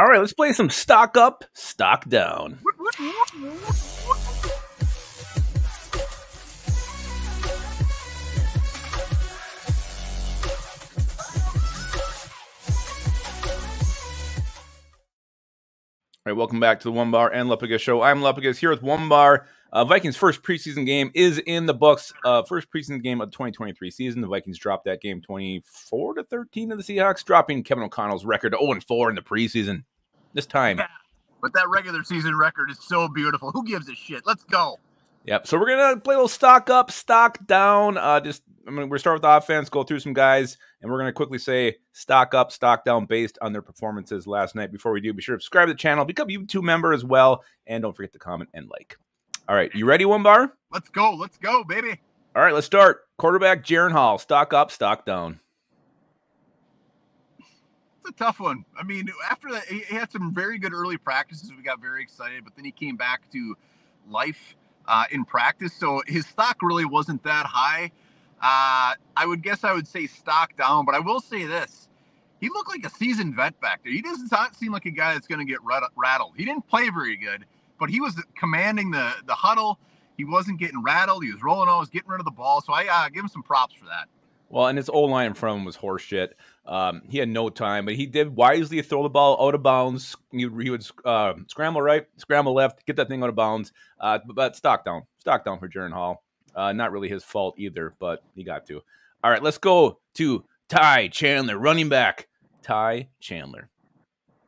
All right, let's play some stock up, stock down. All right, welcome back to the One Bar and Lupagus Show. I'm Lupagus here with One Bar. Uh, Vikings' first preseason game is in the books. Uh, first preseason game of the 2023 season. The Vikings dropped that game 24 to 13 to the Seahawks, dropping Kevin O'Connell's record 0 4 in the preseason. This time, Yeah. But that regular season record is so beautiful. Who gives a shit? Let's go. Yep. So we're gonna play a little stock up, stock down. Uh, just I mean, we're start with the offense, go through some guys, and we're gonna quickly say stock up, stock down based on their performances last night. Before we do, be sure to subscribe to the channel, become a YouTube member as well, and don't forget to comment and like. All right, you ready, one bar? Let's go. Let's go, baby. All right, let's start. Quarterback Jaren Hall, stock up, stock down. It's a tough one. I mean, after that, he had some very good early practices. We got very excited, but then he came back to life uh, in practice. So his stock really wasn't that high. Uh, I would guess I would say stock down, but I will say this. He looked like a seasoned vet back there. He does not seem like a guy that's going to get rattled. He didn't play very good, but he was commanding the, the huddle. He wasn't getting rattled. He was rolling on, was getting rid of the ball. So I uh, give him some props for that. Well, and his old line in front of him was horseshit. Um, he had no time, but he did wisely throw the ball out of bounds. He, he would uh, scramble right, scramble left, get that thing out of bounds. Uh, but, but stock down, stock down for Jaren Hall. Uh, not really his fault either, but he got to. All right, let's go to Ty Chandler, running back. Ty Chandler.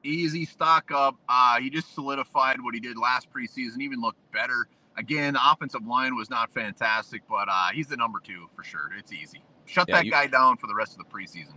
Easy stock up. Uh, he just solidified what he did last preseason, even looked better. Again, the offensive line was not fantastic, but uh, he's the number two for sure. It's easy. Shut Yeah, that you- guy down for the rest of the preseason.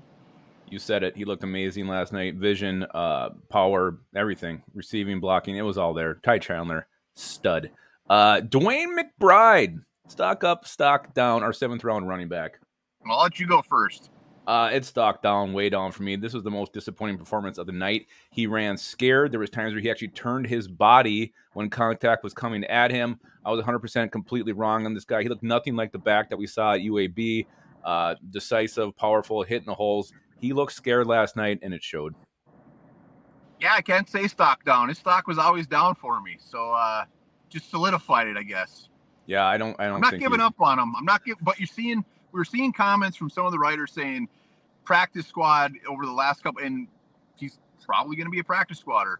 You said it. He looked amazing last night. Vision, uh, power, everything, receiving, blocking. It was all there. Ty Chandler, stud. Uh, DeWayne McBride, stock up, stock down. Our seventh round running back. I'll let you go first. Uh, it's stock down, way down for me. This was the most disappointing performance of the night. He ran scared. There was times where he actually turned his body when contact was coming at him. I was 100% completely wrong on this guy. He looked nothing like the back that we saw at UAB. Uh, decisive, powerful, hitting the holes. He looked scared last night, and it showed. Yeah, I can't say stock down. His stock was always down for me, so uh, just solidified it, I guess. Yeah, I don't. I don't I'm not giving he- up on him. I'm not giving, but you're seeing we are seeing comments from some of the writers saying practice squad over the last couple, and he's probably going to be a practice squatter.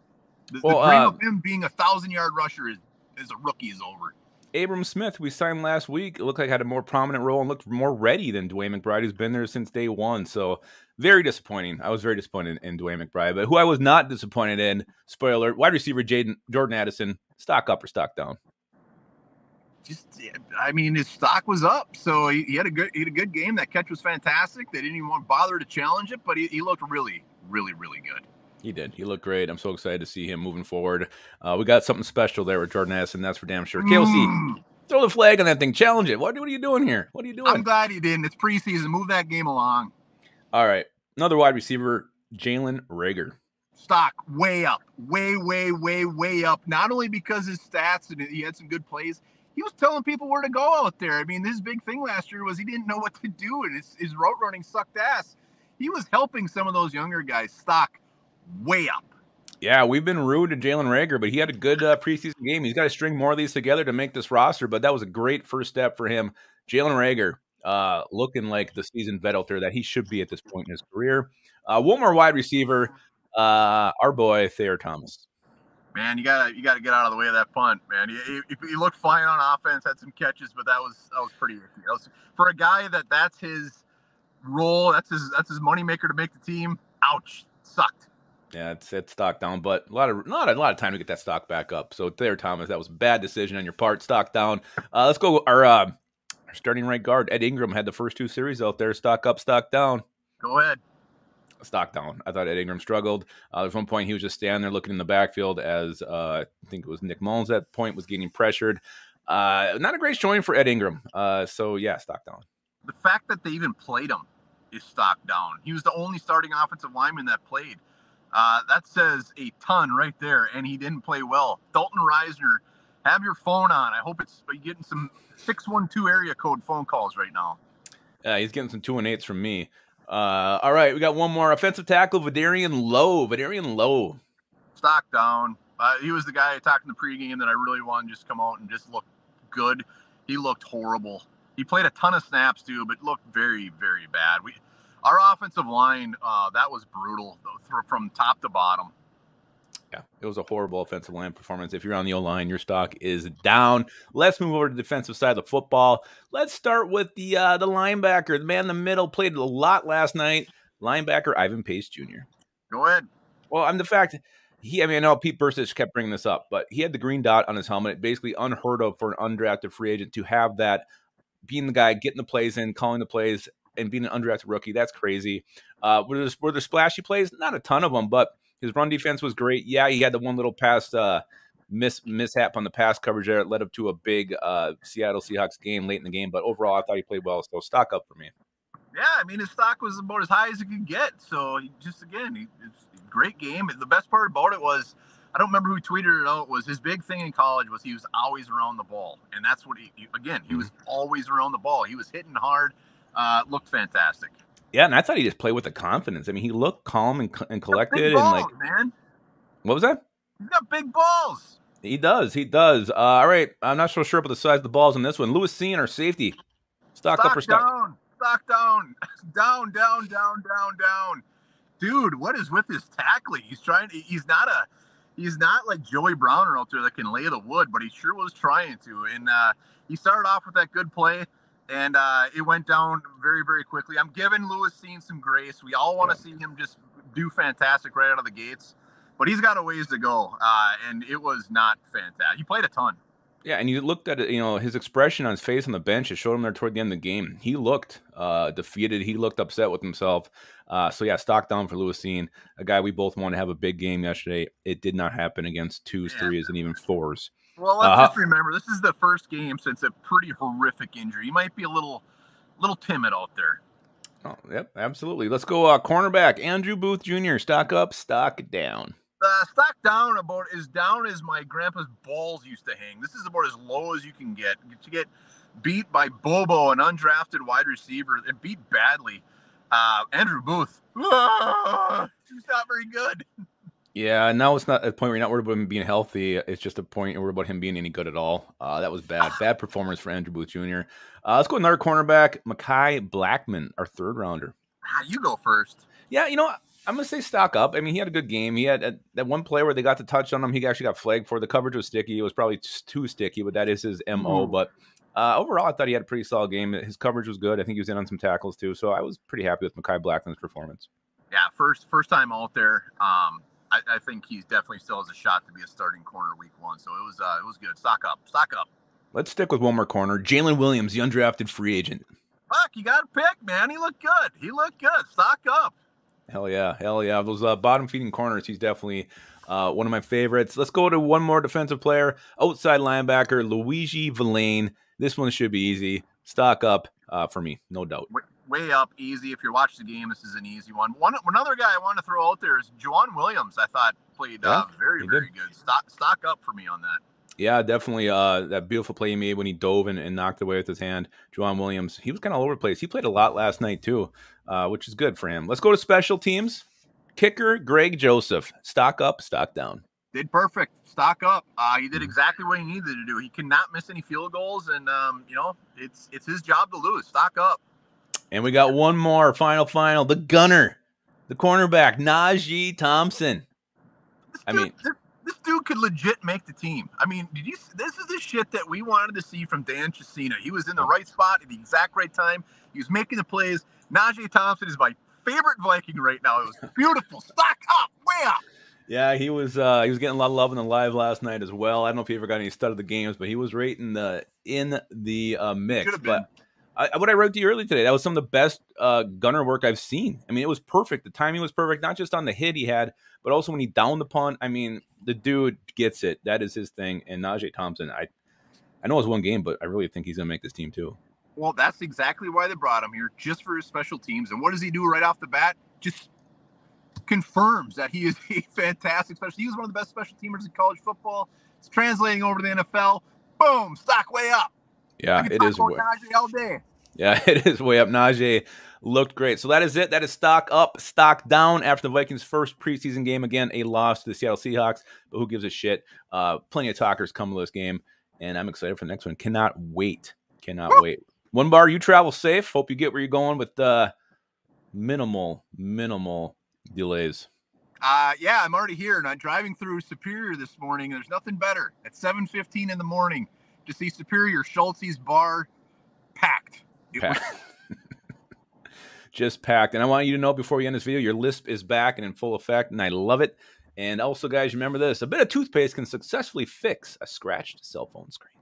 The, Well, the dream uh, of him being a thousand yard rusher is, as a rookie is over. Abram Smith, we signed last week. It looked like had a more prominent role and looked more ready than DeWayne McBride, who's been there since day one. So very disappointing. I was very disappointed in DeWayne McBride, but who I was not disappointed in, spoiler, alert, wide receiver Jaden Jordan Addison, stock up or stock down. Just, I mean, his stock was up, so he, he had a good he had a good game. That catch was fantastic. They didn't even want to bother to challenge it, but he, he looked really, really, really good. He did. He looked great. I'm so excited to see him moving forward. Uh, we got something special there with Jordan Addison. That's for damn sure. KLC, Mm, throw the flag on that thing. Challenge it. What, what are you doing here? What are you doing? I'm glad he didn't. It's preseason. Move that game along. All right. Another wide receiver, Jalen Reagor. stock way up, way, way, way, way up. Not only because his stats and he had some good plays, he was telling people where to go out there. I mean, his big thing last year was he didn't know what to do, and his, his route running sucked ass. He was helping some of those younger guys. Stock way up. Yeah, we've been rude to Jalen Reagor, but he had a good uh, preseason game. He's got to string more of these together to make this roster, but that was a great first step for him. Jalen Reagor, uh, looking like the seasoned vet out there that he should be at this point in his career. Uh, one more wide receiver, uh, our boy Thayer Thomas. Man, you gotta you gotta get out of the way of that punt, man. He, he, he looked fine on offense, had some catches, but that was that was pretty icky. That was, for a guy that that's his role, that's his that's his moneymaker to make the team. Ouch, sucked. Yeah, it's it's stock down, but a lot of not a lot of time to get that stock back up. So there, Thomas, that was a bad decision on your part. Stock down. Uh, let's go. Our, uh, our starting right guard Ed Ingram had the first two series out there. Stock up, stock down. Go ahead. Stock down. I thought Ed Ingram struggled. Uh, there's one point he was just standing there looking in the backfield as uh, I think it was Nick Mullens at that point was getting pressured. Uh, not a great showing for Ed Ingram. Uh, so yeah, stock down. the fact that they even played him is stock down. He was the only starting offensive lineman that played. Uh, that says a ton right there, and he didn't play well. Dalton Risner, have your phone on. I hope it's you're getting some 612 area code phone calls right now. Uh, he's getting some two and eights from me. Uh, all right, we got one more offensive tackle, Vederian Lowe. Vederian Lowe. stock down. Uh, he was the guy I talked in the pregame that I really wanted just come out and just look good. He looked horrible. He played a ton of snaps too, but looked very, very bad. We, our offensive line, uh, that was brutal from top to bottom. Yeah, it was a horrible offensive line performance. If you're on the O line, your stock is down. Let's move over to the defensive side of the football. Let's start with the uh, the linebacker, the man in the middle, played a lot last night. Linebacker Ivan Pace Jr. Go ahead. Well, I'm the fact he. I mean, I know Pete Bercich kept bringing this up, but he had the green dot on his helmet. Basically, unheard of for an undrafted free agent to have that. Being the guy getting the plays in, calling the plays, and being an undrafted rookie, that's crazy. Uh, were there, were there splashy plays? Not a ton of them, but his run defense was great. Yeah, he had the one little pass uh, miss mishap on the pass coverage there. It led up to a big uh, Seattle Seahawks game late in the game. But overall, I thought he played well. So stock up for me. Yeah, I mean his stock was about as high as it could get. So he just again, he, it's a great game. The best part about it was. I don't remember who tweeted it out. Was his big thing in college was he was always around the ball, and that's what he, he again he was mm-hmm. always around the ball. He was hitting hard, uh, looked fantastic. Yeah, and I thought he just played with the confidence. I mean, he looked calm and, and collected, balls, and like man. What was that? He's got big balls. He does. He does. Uh, all right. I'm not so sure about the size of the balls in this one. Lewis Cine, our safety. Stock, stock up or stock down. Stock down. down, down, down, down, down. Dude, what is with his tackling? He's trying. To, he's not a. He's not like Joey Browner out there that can lay the wood, but he sure was trying to. And uh, he started off with that good play and uh, it went down very, very quickly. I'm giving Lewis Cine some grace. We all want to see him just do fantastic right out of the gates, but he's got a ways to go, uh, and it was not fantastic. He played a ton. Yeah, and you looked at it, you know, his expression on his face on the bench. It showed him there toward the end of the game. He looked uh, defeated. He looked upset with himself. Uh, so yeah, stock down for Lewis Cine, a guy we both want to have a big game yesterday. It did not happen against twos, yeah. threes, and even fours. Well, let's uh, just remember this is the first game since a pretty horrific injury. He might be a little, little timid out there. Oh, yep, absolutely. Let's go. Uh, cornerback Andrew Booth Jr. Stock up, stock down. Uh, stock down about as down as my grandpa's balls used to hang. This is about as low as you can get. To get beat by Bobo, an undrafted wide receiver, and beat badly. Uh, Andrew Booth, ah, he's not very good. Yeah, now it's not a point where you're not worried about him being healthy. It's just a point you're worried about him being any good at all. Uh, that was bad. Bad performance for Andrew Booth Jr. Uh, let's go another cornerback, Mekhi Blackmon, our third rounder. Ah, you go first. Yeah, you know, I'm gonna say stock up. I mean, he had a good game. He had a, that one play where they got the touch on him. He actually got flagged for. The coverage was sticky. It was probably too sticky, but that is his mo. Mm. But uh, overall, I thought he had a pretty solid game. His coverage was good. I think he was in on some tackles too. So I was pretty happy with Mekhi Blackmon's performance. Yeah, first first time out there. Um, I, I, think he's definitely still has a shot to be a starting corner week one. So it was uh, it was good. Stock up, stock up. Let's stick with one more corner. Jalen Williams, the undrafted free agent. Fuck, you got a pick, man. He looked good. He looked good. Stock up. Hell yeah, hell yeah. Those uh, bottom feeding corners, he's definitely uh, one of my favorites. Let's go to one more defensive player, outside linebacker Luiji Vilain. This one should be easy. Stock up uh, for me, no doubt way up easy. If you're watching the game, this is an easy one. One another guy I want to throw out there is Joejuan Williams. I thought played yeah, uh, very very did. good. Stock stock up for me on that. Yeah, definitely. Uh, that beautiful play he made when he dove and, and knocked away with his hand. Joejuan Williams, he was kind of all over the place. He played a lot last night too, uh, which is good for him. Let's go to special teams. Kicker Greg Joseph. Stock up, stock down. Did perfect. Stock up. Uh, he did mm-hmm. exactly what he needed to do. He cannot miss any field goals, and um, you know it's it's his job to lose. Stock up. And we got one more final, final. The gunner, the cornerback, Najee Thompson. I mean, this, this dude could legit make the team. I mean, did you? This is the shit that we wanted to see from Dan Chisena. He was in the right spot at the exact right time. He was making the plays. Najee Thompson is my favorite Viking right now. It was beautiful. Stock up, way up. Yeah, he was uh, he was getting a lot of love in the live last night as well. I don't know if he ever got any stud of the games, but he was right in the in the uh, mix. But I, what I wrote to you earlier today, that was some of the best uh, gunner work I've seen. I mean, it was perfect. The timing was perfect, not just on the hit he had, but also when he downed the punt. I mean, the dude gets it. That is his thing. And Najee Thompson, I, I know it's one game, but I really think he's going to make this team too. Well, that's exactly why they brought him here, just for his special teams. And what does he do right off the bat? Just confirms that he is a fantastic special. He was one of the best special teamers in college football. It's translating over to the NFL. Boom, stock way up. Yeah, it is. All day. Yeah, it is way up. Najee looked great. So that is it. That is stock up, stock down after the Vikings' first preseason game. Again, a loss to the Seattle Seahawks, but who gives a shit? Uh, plenty of talkers come to this game, and I'm excited for the next one. Cannot wait. Cannot Woo! wait. One bar, you travel safe. Hope you get where you're going with uh, minimal, minimal delays. Uh, yeah, I'm already here, and I'm driving through Superior this morning. There's nothing better at 7:15 in the morning to see Superior Schultz's bar packed. packed. Just packed. And I want you to know before we end this video, your lisp is back and in full effect, and I love it. And also, guys, remember this: a bit of toothpaste can successfully fix a scratched cell phone screen.